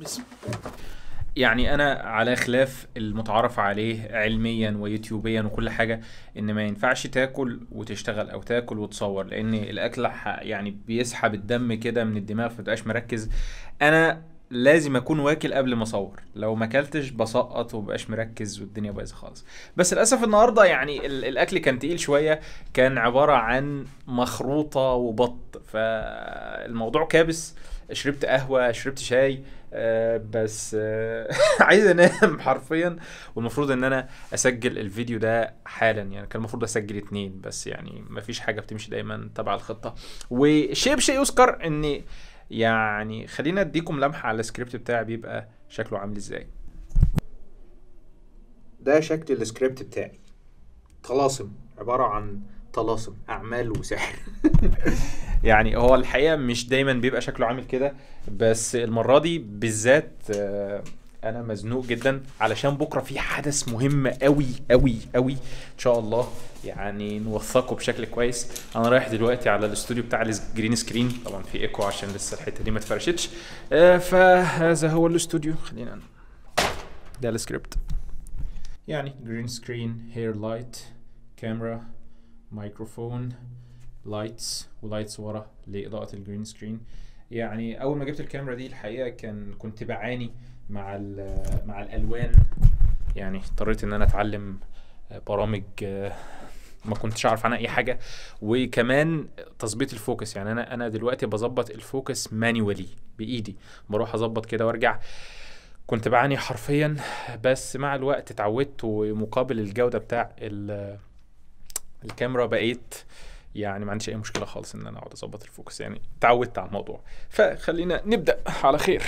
بسم يعني أنا على خلاف المتعارف عليه علميا ويوتيوبيا وكل حاجة إن ما ينفعش تاكل وتشتغل أو تاكل وتصور لأن الأكل يعني بيسحب الدم كده من الدماغ فتبقاش مركز. أنا لازم أكون واكل قبل ما أصور. لو ما أكلتش بسقط ومبقاش مركز والدنيا بايظة خالص. بس للأسف النهارده يعني ال- الأكل كان تقيل شوية كان عبارة عن مخروطة وبط. فالموضوع كابس. شربت قهوة شربت شاي آه، بس آه، عايز أنام حرفيا. والمفروض إن أنا أسجل الفيديو ده حالا. يعني كان المفروض أسجل اتنين بس يعني مفيش حاجة بتمشي دايما تبع الخطة. والشيء بشيء يذكر إن يعني خلينا أديكم لمحة على السكريبت بتاعي بيبقى شكله عامل إزاي. ده شكل السكريبت بتاعي. طلاسم عبارة عن طلاسم أعمال وسحر. يعني هو الحقيقة مش دايما بيبقى شكله عامل كده بس المرة دي بالذات آه، أنا مزنوق جدا علشان بكره في حدث مهم قوي قوي قوي ان شاء الله. يعني نوثقه بشكل كويس. أنا رايح دلوقتي على الاستوديو بتاع ال green screen طبعا في ايكو عشان لسه الحتة دي ما اتفرشتش. آه، فهذا هو الاستوديو. خلينا ده السكريبت. يعني green screen hair light كاميرا ميكروفون lights و lights ورا لإضاءة ال green screen يعني أول ما جبت الكاميرا دي الحقيقة كان كنت بعاني مع مع الألوان. يعني اضطريت إن أنا أتعلم برامج آه، ما كنتش أعرف عنها أي حاجة. وكمان تظبيط ال focus يعني أنا أنا دلوقتي بظبط ال focus manually بإيدي. بروح أظبط كده وأرجع. كنت بعاني حرفيا بس مع الوقت اتعودت ومقابل الجودة بتاع ال- الكاميرا بقيت يعني ما عنديش أي مشكلة خالص إن أنا أقعد أظبط ال focus. يعني اتعودت على الموضوع. فخلينا نبدأ على خير.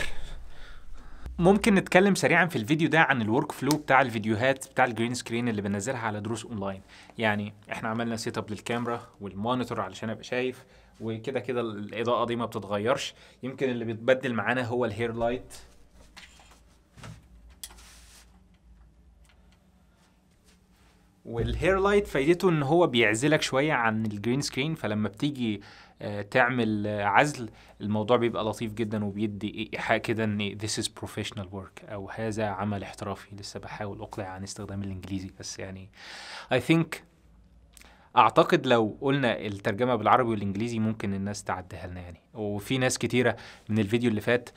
ممكن نتكلم سريعا في الفيديو ده عن ال workflow بتاع الفيديوهات بتاع ال green screen اللي بنزلها على دروس اونلاين يعني إحنا عملنا set up للكاميرا وال monitor علشان أبقى شايف وكده كده الإضاءة دي ما بتتغيرش. يمكن اللي بيتبدل معانا هو ال hair light وال hair light فايدته إن هو بيعزلك شوية عن ال green screen فلما بتيجي آه، تعمل آه، عزل الموضوع بيبقى لطيف جدا وبيدي إيحاء كده إن this is professional work أو هذا عمل احترافي. لسه بحاول أقلع عن استخدام الإنجليزي بس يعني I think أعتقد لو قلنا الترجمة بالعربي والإنجليزي ممكن الناس تعديها لنا يعني. وفي ناس كتيرة من الفيديو اللي فات آه،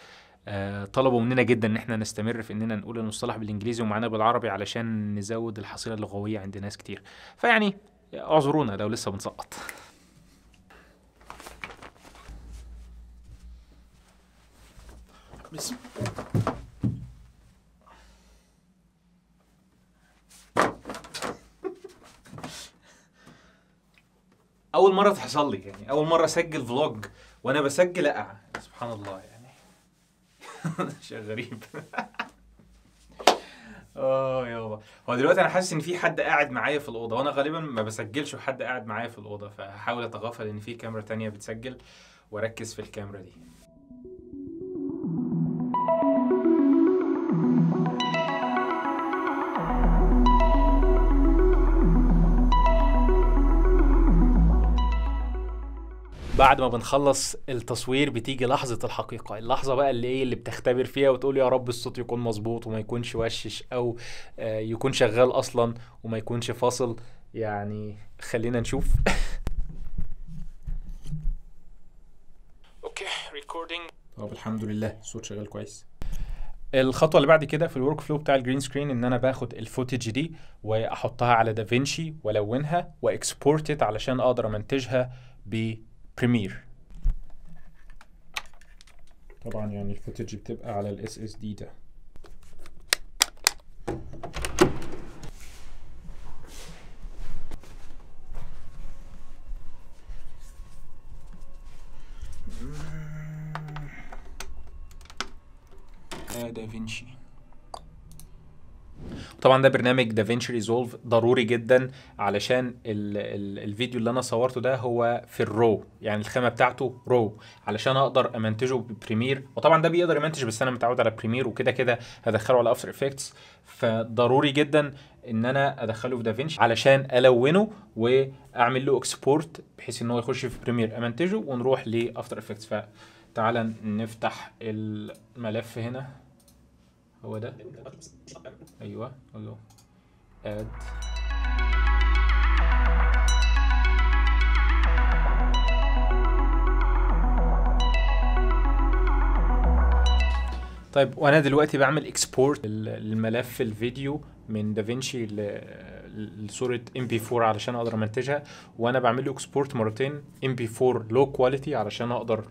طلبوا مننا جدا إن إحنا نستمر في إننا نقول المصطلح بالإنجليزي ومعناه بالعربي علشان نزود الحصيلة اللغوية عند ناس كتير. فيعني اعذرونا لو لسه بنسقط. أول مرة تحصل لي يعني. أول مرة أسجل فلوج وأنا بسجل اقع سبحان الله يعني. شيء غريب. آه يابا. هو دلوقتي أنا حاسس إن في حد قاعد معايا في الأوضة وأنا غالبا ما بسجلش وحد قاعد معايا في الأوضة فهحاول أتغافل إن في كاميرا تانية بتسجل وأركز في الكاميرا دي. بعد ما بنخلص التصوير بتيجي لحظة الحقيقة. اللحظة بقى اللي إيه اللي بتختبر فيها وتقول يا رب الصوت يكون مظبوط وما يكونش وشش أو آه، يكون شغال أصلا وما يكونش فاصل. يعني خلينا نشوف. okay recording طب الحمد لله الصوت شغال كويس. الخطوة اللي بعد كده في ال workflow بتاع ال green screen إن أنا باخد ال footage دي وأحطها على دافينشي وألونها و export علشان أقدر أمنتجها ب Premiere طبعا يعني ال footage بتبقى على ال SSD ده. آه، دافينشي. طبعا ده برنامج DaVinci Resolve ضروري جدا علشان ال ال الفيديو اللي أنا صورته ده هو في ال raw يعني الخامة بتاعته raw علشان أقدر أمنتجه ب Premiere وطبعا ده بيقدر يمنتج بس أنا متعود على Premiere وكده كده هدخله على After Effects فضروري جدا إن أنا أدخله في دافينشي علشان ألونه وأعمل له export بحيث إن هو يخش في Premiere أمنتجه ونروح ل After Effects فتعالى نفتح الملف هنا. هو ده؟ أيوه قول له. add طيب وأنا دلوقتي بعمل export للملف الفيديو من دافينشي لصورة MP 4 علشان أقدر أمنتجها وأنا بعمل له export مرتين MP 4 low quality علشان أقدر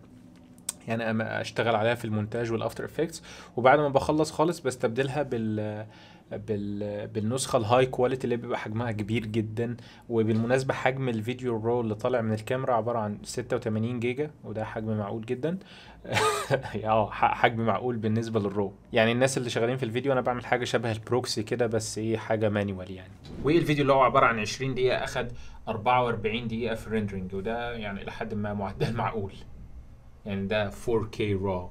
يعني أشتغل عليها في المونتاج وال After Effects وبعد ما بخلص خالص بستبدلها بال بال بالنسخة ال high quality اللي بيبقى حجمها كبير جدا وبالمناسبة حجم الفيديو ال RAW اللي طالع من الكاميرا عبارة عن 86 جيجا وده حجم معقول جدا. آه حجم معقول بالنسبة لل RAW. يعني الناس اللي شغالين في الفيديو أنا بعمل حاجة شبه ال proxy كده بس إيه حاجة manual يعني. والفيديو اللي هو عبارة عن 20 دقيقة أخد 44 دقيقة في ال rendering وده يعني إلى حد ما معدل معقول. يعني ده 4K RAW.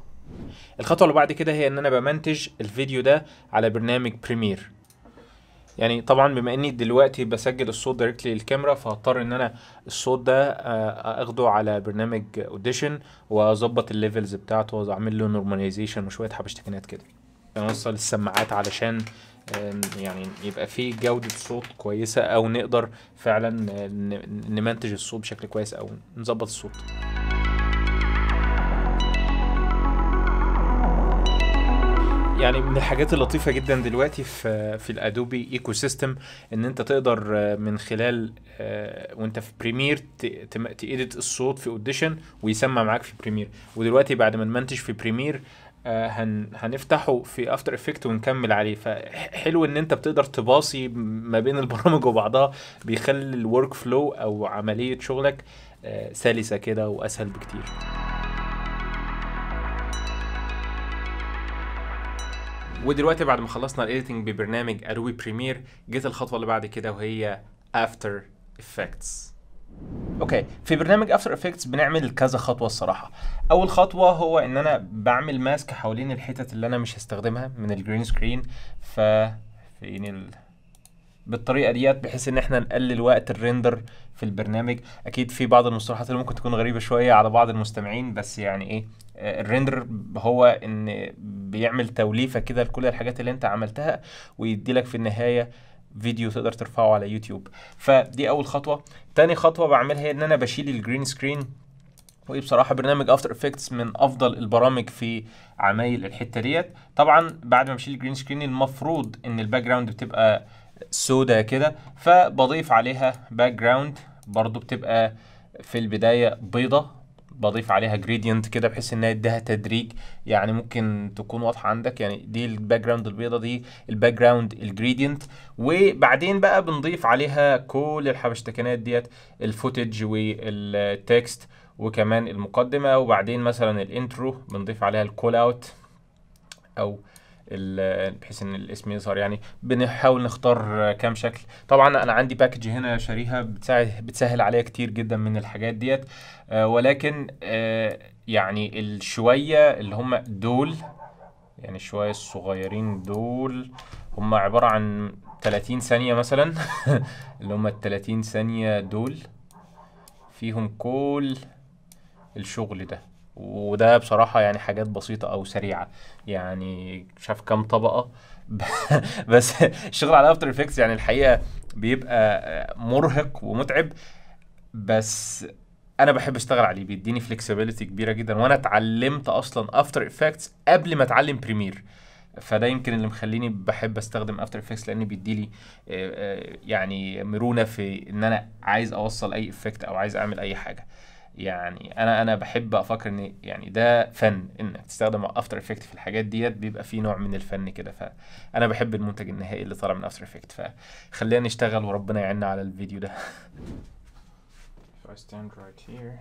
الخطوة اللي بعد كده هي إن أنا بمنتج الفيديو ده على برنامج Premiere يعني طبعا بما إني دلوقتي بسجل الصوت directly للكاميرا فهضطر إن أنا الصوت ده آه، أخده على برنامج Audition وأظبط ال levels بتاعته وأعمل له normalization وشوية حبشتكنات كده. نوصل السماعات علشان يعني يبقى في جودة صوت كويسة أو نقدر فعلا نمنتج الصوت بشكل كويس أو نظبط الصوت. يعني من الحاجات اللطيفة جدا دلوقتي في في ال Adobe ecosystem إن أنت تقدر آه، من خلال آه، وأنت في Premiere ت edit الصوت في Audition ويسمع معاك في Premiere ودلوقتي بعد ما نمنتج في Premiere آه، هن هنفتحه في After Effect ونكمل عليه. فحلو إن أنت بتقدر تباصي ما بين البرامج وبعضها بيخلي ال workflow أو عملية شغلك سلسة كده وأسهل بكتير. ودلوقتي بعد ما خلصنا ال editing ببرنامج Adobe Premiere جيت الخطوة اللي بعد كده وهي After Effects okay في برنامج After Effects بنعمل كذا خطوة الصراحة. أول خطوة هو إن أنا بعمل mask حوالين الحتت اللي أنا مش هستخدمها من ال green screen ف فين ال... بالطريقة ديت بحيث إن إحنا نقلل وقت ال render في البرنامج. أكيد في بعض المصطلحات اللي ممكن تكون غريبة شوية على بعض المستمعين بس يعني إيه آه، ال render هو إن بيعمل توليفة كده لكل الحاجات اللي انت عملتها ويدي لك في النهاية فيديو تقدر ترفعه على يوتيوب. فدي أول خطوة. تاني خطوة بعملها هي إن أنا بشيل ال green screen وبصراحة برنامج After Effects من أفضل البرامج في عمايل الحتة ديت. طبعا بعد ما بشيل ال green screen المفروض إن ال background بتبقى سودا كده فبضيف عليها background برضو بتبقى في البداية بيضة. بضيف عليها gradient كده بحيث إنها يديها تدريج. يعني ممكن تكون واضحة عندك. يعني دي ال background البيضة دي ال background ال gradient وبعدين بقى بنضيف عليها كل الحبشتكنات ديت ال footage وال text وكمان المقدمة. وبعدين مثلا ال intro بنضيف عليها ال call out أو بحيث إن الاسم يظهر يعني. بنحاول نختار كام شكل. طبعا أنا عندي package هنا شاريها بتسهل عليا كتير جدا من الحاجات ديت. آه، ولكن آه، يعني الشوية اللي هم دول يعني شوية الصغيرين دول هم عبارة عن 30 ثانية مثلا. اللي هم ال 30 ثانية دول. فيهم كل الشغل ده. وده بصراحة يعني حاجات بسيطة أو سريعة. يعني مش عارف كام طبقة. بس الشغل على After Effects يعني الحقيقة بيبقى مرهق ومتعب. بس أنا بحب أشتغل عليه بيديني flexibility كبيرة جدا. وأنا اتعلمت أصلا After Effects قبل ما أتعلم Premiere فده يمكن اللي مخليني بحب أستخدم After Effects لأن بيديلي آه، آه، يعني مرونة في إن أنا عايز أوصل أي effect أو عايز أعمل أي حاجة. يعني أنا أنا بحب أفكر إن يعني ده فن انك تستخدم After Effect في الحاجات ديت بيبقى فيه نوع من الفن كده. فانا بحب المنتج النهائي اللي طالع من After Effect فخلينا نشتغل وربنا يعيننا على الفيديو ده. If I stand right here.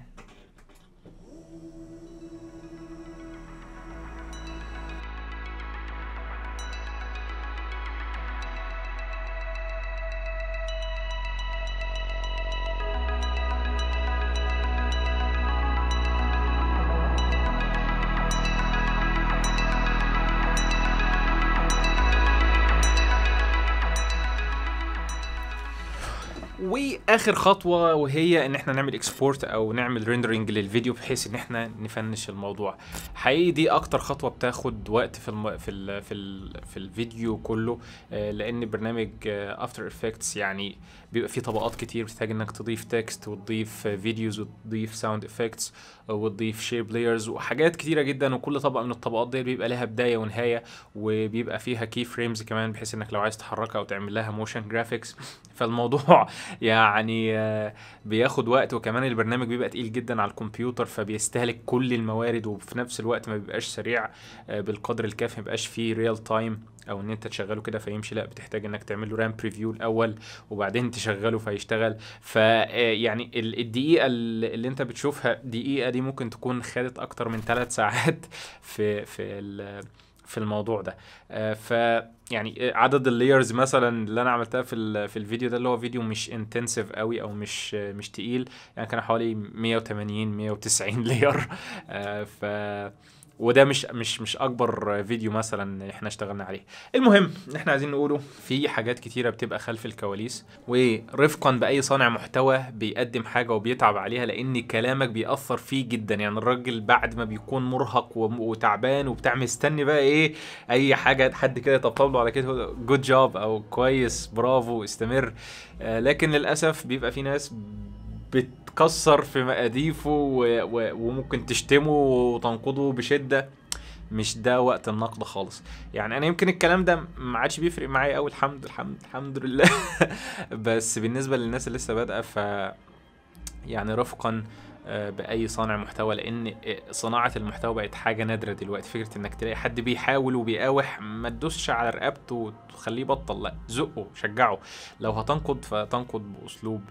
وآخر خطوة وهي إن إحنا نعمل export أو نعمل rendering للفيديو بحيث إن إحنا ن finish الموضوع. حقيقي دي أكتر خطوة بتاخد وقت في الم... في ال... في, ال... في الفيديو كله آه، لأن برنامج آه، After Effects يعني بيبقى فيه طبقات كتير بتحتاج إنك تضيف text وتضيف فيديوز وتضيف sound effects وتضيف shape layers وحاجات كتيرة جدا وكل طبقة من الطبقات دي بيبقى لها بداية ونهاية وبيبقى فيها key frames كمان بحيث إنك لو عايز تحركها أو تعمل لها motion graphics فالموضوع يعني آه، بياخد وقت وكمان البرنامج بيبقى تقيل جدا على الكمبيوتر فبيستهلك كل الموارد وفي نفس الوقت ما بيبقاش سريع آه، بالقدر الكافي ما بيبقاش فيه real time أو إن أنت تشغله كده فيمشي. لا بتحتاج إنك تعمل له RAM preview الأول وبعدين تشغله فيشتغل. ف آه، ال- الدقيقة اللي أنت بتشوفها دقيقه دي ممكن تكون خدت أكتر من ثلاث ساعات في في في الموضوع ده. ف يعني عدد ال layers مثلا اللي أنا عملتها في في الفيديو ده اللي هو فيديو مش intensive قوي أو مش مش تقيل يعني كان حوالي 180 190 layer ف وده مش مش مش أكبر فيديو مثلا إحنا اشتغلنا عليه. المهم إحنا عايزين نقوله في حاجات كتيرة بتبقى خلف الكواليس ورفقا بأي صانع محتوى بيقدم حاجة وبيتعب عليها لأن كلامك بيأثر فيه جدا. يعني الراجل بعد ما بيكون مرهق وتعبان وبتاع مستني بقى إيه أي حاجة حد كده يطبطب له على كده جود جوب أو كويس برافو استمر. آه، لكن للأسف بيبقى في ناس بتكسر في مقاديفه و... و... وممكن تشتمه وتنقده بشدة مش ده وقت النقد خالص. يعني أنا يمكن الكلام ده ما عادش بيفرق معايا قوي الحمد الحمد الحمد لله. بس بالنسبة للناس اللي لسه بادئة ف يعني رفقا آه، بأي صانع محتوى لأن آه، صناعة المحتوى بقت حاجة نادرة دلوقتي. فكرة إنك تلاقي حد بيحاول وبيقاوح ما تدوسش على رقبته وتخليه يبطل لأ زقه شجعه. لو هتنقد فتنقد بأسلوب.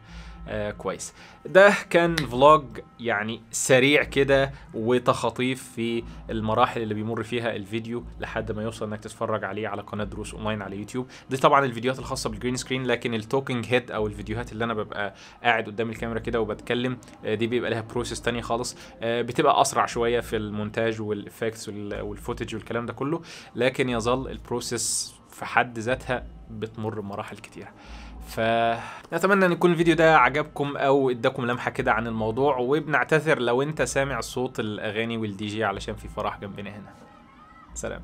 آه كويس. ده كان vlog يعني سريع كده وتخاطيف في المراحل اللي بيمر فيها الفيديو لحد ما يوصل إنك تتفرج عليه على قناة دروس أونلاين على يوتيوب. دي طبعا الفيديوهات الخاصة بال green screen لكن ال talking head أو الفيديوهات اللي أنا ببقى قاعد قدام الكاميرا كده وبتكلم آه، دي بيبقى لها process تانية خالص. آه، بتبقى أسرع شوية في المونتاج وال effects وال footage والكلام ده كله لكن يظل ال process في حد ذاتها بتمر بمراحل كتيرة. فنتمنى إن يكون الفيديو ده عجبكم أو إداكم لمحة كده عن الموضوع وبنعتذر لو أنت سامع صوت الأغاني والدي جي علشان في فرح جنبنا هنا. سلام.